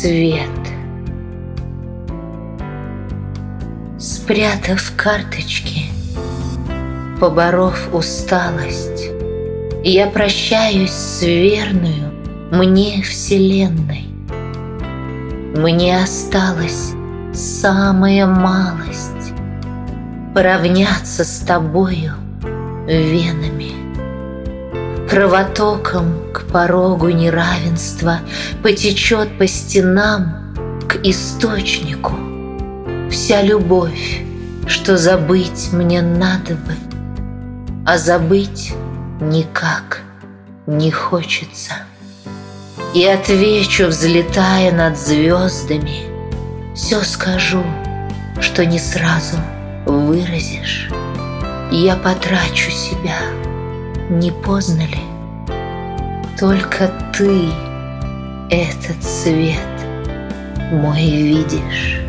свет. Спрятав карточки, поборов усталость, Я прощаюсь с верную мне вселенной. Мне осталась самая малость Поравняться с тобою венами. Кровотоком к порогу неравенства Потечет по стенам к источнику Вся любовь, что забыть мне надо бы, А забыть никак не хочется. И отвечу, взлетая над звездами, Все скажу, что не сразу выразишь. Я потрачу себя, не поздно ли? Только ты этот свет мой видишь.